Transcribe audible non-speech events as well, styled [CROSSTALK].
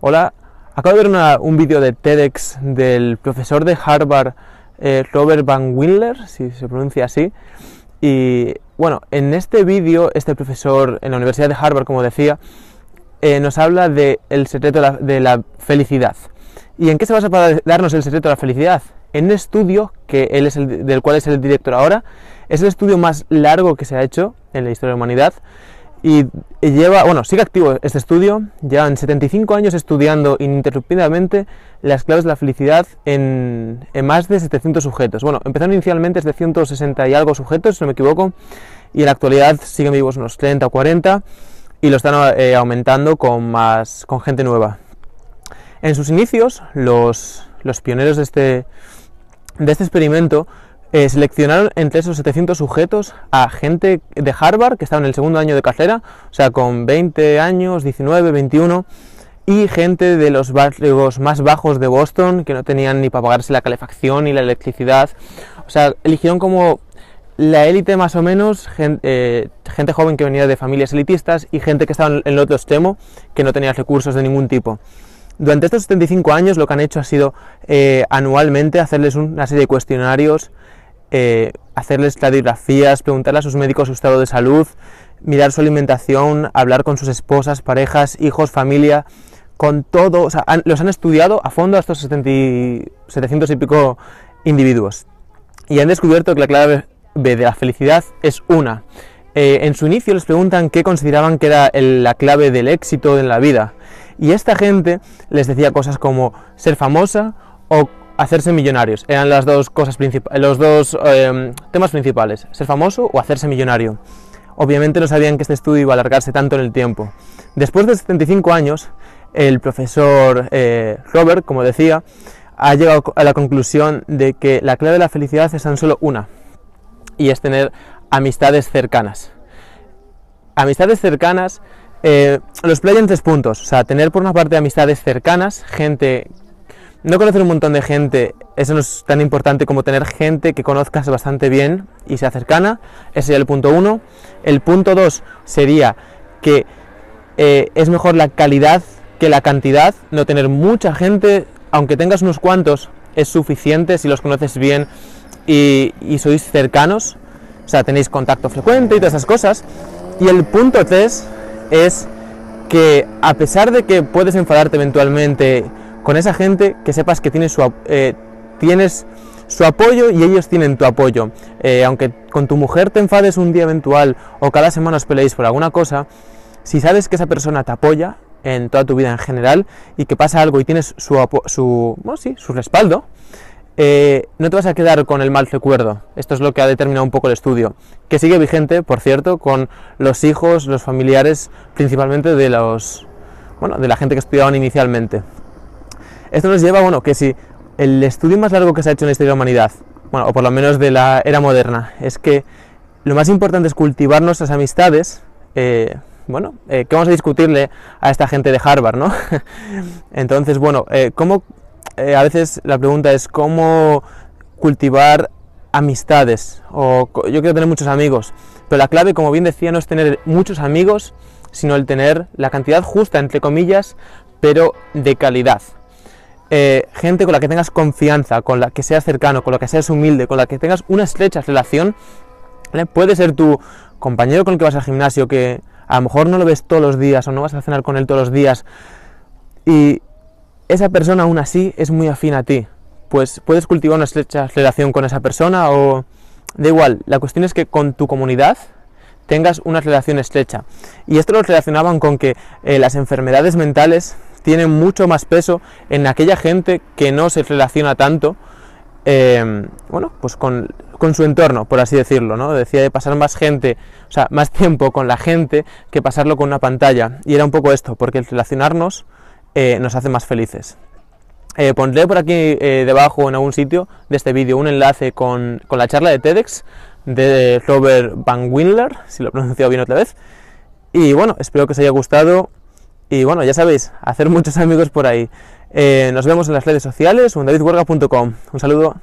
Hola, acabo de ver un vídeo de TEDx del profesor de Harvard, eh, Robert Van Willer, si se pronuncia así. Y bueno, en este vídeo, este profesor en la Universidad de Harvard, como decía, eh, nos habla del secreto de la, de la felicidad. ¿Y en qué se basa para darnos el secreto de la felicidad? En un estudio que él es el, del cual es el director ahora. Es el estudio más largo que se ha hecho en la historia de la humanidad. Y lleva, bueno, sigue activo este estudio, llevan 75 años estudiando ininterrumpidamente las claves de la felicidad en, en más de 700 sujetos. Bueno, empezaron inicialmente desde 160 y algo sujetos, si no me equivoco, y en la actualidad siguen vivos unos 30 o 40 y lo están eh, aumentando con más con gente nueva. En sus inicios, los, los pioneros de este, de este experimento eh, seleccionaron entre esos 700 sujetos a gente de Harvard que estaba en el segundo año de carrera, o sea, con 20 años, 19, 21, y gente de los barrios más bajos de Boston que no tenían ni para pagarse la calefacción ni la electricidad. O sea, eligieron como la élite más o menos, gente, eh, gente joven que venía de familias elitistas y gente que estaba en el otro extremo que no tenía recursos de ningún tipo. Durante estos 75 años lo que han hecho ha sido eh, anualmente hacerles una serie de cuestionarios, eh, hacerles radiografías, preguntarle a sus médicos su estado de salud, mirar su alimentación, hablar con sus esposas, parejas, hijos, familia, con todo, o sea, los han estudiado a fondo a estos 70 y- 700 y pico individuos. Y han descubierto que la clave de la felicidad es una. Eh, en su inicio les preguntan qué consideraban que era la clave del éxito en la vida. Y esta gente les decía cosas como ser famosa o hacerse millonarios. Eran las dos cosas los dos eh, temas principales, ser famoso o hacerse millonario. Obviamente no sabían que este estudio iba a alargarse tanto en el tiempo. Después de 75 años, el profesor eh, Robert, como decía, ha llegado a la conclusión de que la clave de la felicidad es tan solo una, y es tener amistades cercanas. Amistades cercanas eh, los playa en tres puntos. O sea, tener por una parte amistades cercanas, gente. No conocer un montón de gente, eso no es tan importante como tener gente que conozcas bastante bien y sea cercana. Ese sería el punto uno. El punto dos sería que eh, es mejor la calidad que la cantidad. No tener mucha gente, aunque tengas unos cuantos, es suficiente si los conoces bien y, y sois cercanos. O sea, tenéis contacto frecuente y todas esas cosas. Y el punto 3 es que a pesar de que puedes enfadarte eventualmente con esa gente, que sepas que tienes su, eh, tienes su apoyo y ellos tienen tu apoyo. Eh, aunque con tu mujer te enfades un día eventual o cada semana os peleéis por alguna cosa, si sabes que esa persona te apoya en toda tu vida en general y que pasa algo y tienes su, su, sí, su respaldo, eh, no te vas a quedar con el mal recuerdo. Esto es lo que ha determinado un poco el estudio, que sigue vigente, por cierto, con los hijos, los familiares, principalmente de los, bueno, de la gente que estudiaban inicialmente. Esto nos lleva, bueno, que si el estudio más largo que se ha hecho en la historia de la humanidad, bueno, o por lo menos de la era moderna, es que lo más importante es cultivar nuestras amistades. eh, bueno, eh, ¿qué vamos a discutirle a esta gente de Harvard, no? [LAUGHS] Entonces, bueno, eh, ¿cómo a veces la pregunta es cómo cultivar amistades o yo quiero tener muchos amigos pero la clave como bien decía no es tener muchos amigos sino el tener la cantidad justa entre comillas pero de calidad Eh, gente con la que tengas confianza con la que seas cercano con la que seas humilde con la que tengas una estrecha relación puede ser tu compañero con el que vas al gimnasio que a lo mejor no lo ves todos los días o no vas a cenar con él todos los días y esa persona aún así es muy afín a ti. Pues puedes cultivar una estrecha relación con esa persona o da igual, la cuestión es que con tu comunidad tengas una relación estrecha. Y esto lo relacionaban con que eh, las enfermedades mentales tienen mucho más peso en aquella gente que no se relaciona tanto, eh, bueno, pues con, con su entorno, por así decirlo, ¿no? Decía de pasar más gente, o sea, más [LAUGHS] tiempo con la gente que pasarlo con una pantalla. Y era un poco esto, porque el relacionarnos eh, nos hace más felices. Eh, pondré por aquí debajo en algún sitio de este vídeo un enlace con, con la charla de TEDx de Robert Van Windler, si lo he pronunciado bien otra vez. Y bueno, espero que os haya gustado. Y bueno, ya sabéis, hacer muchos amigos por ahí. Eh, nos vemos en las redes sociales o en davidhuerga.com. Un saludo.